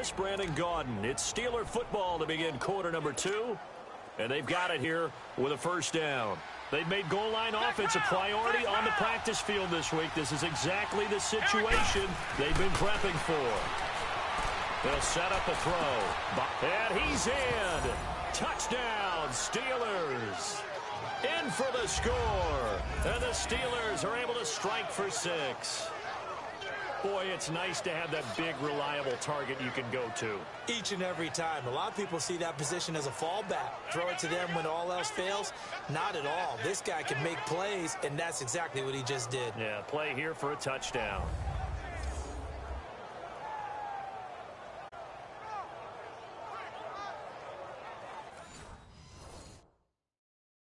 Davis, Brandon Gaudin. It's Steeler football to begin quarter number two. And they've got it here with a first down. They've made goal line offense a priority on the practice field this week. This is exactly the situation they've been prepping for. They'll set up a throw. And he's in. Touchdown, Steelers. In for the score. And the Steelers are able to strike for six. Boy, it's nice to have that big, reliable target you can go to. Each and every time. A lot of people see that position as a fallback. Throw it to them when all else fails. Not at all. This guy can make plays, and that's exactly what he just did. Yeah, play here for a touchdown.